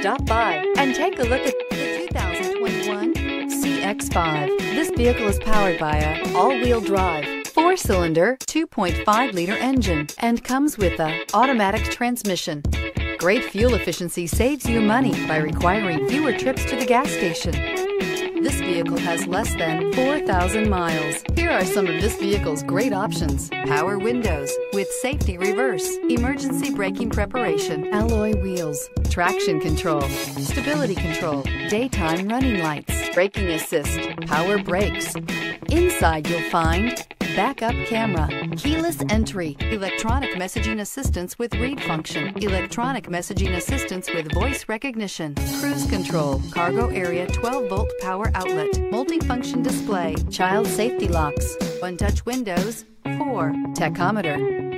Stop by and take a look at the 2021 CX5. This vehicle is powered by a all-wheel drive, four-cylinder, 2.5-liter engine and comes with a automatic transmission. Great fuel efficiency saves you money by requiring fewer trips to the gas station. This vehicle has less than 4,000 miles. Here are some of this vehicle's great options. Power windows with safety reverse, emergency braking preparation, alloy wheels, traction control, stability control, daytime running lights, braking assist, power brakes. Inside you'll find backup camera, keyless entry, electronic messaging assistance with read function, electronic messaging assistance with voice recognition, cruise control, cargo area 12 volt power outlet, multifunction display, child safety locks, one touch windows, 4, tachometer.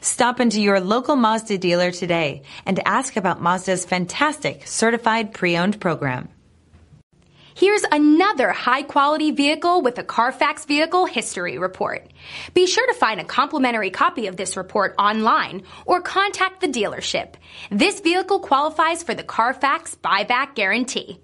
Stop into your local Mazda dealer today and ask about Mazda's fantastic certified pre-owned program. Here's another high quality vehicle with a Carfax vehicle history report. Be sure to find a complimentary copy of this report online or contact the dealership. This vehicle qualifies for the Carfax buyback guarantee.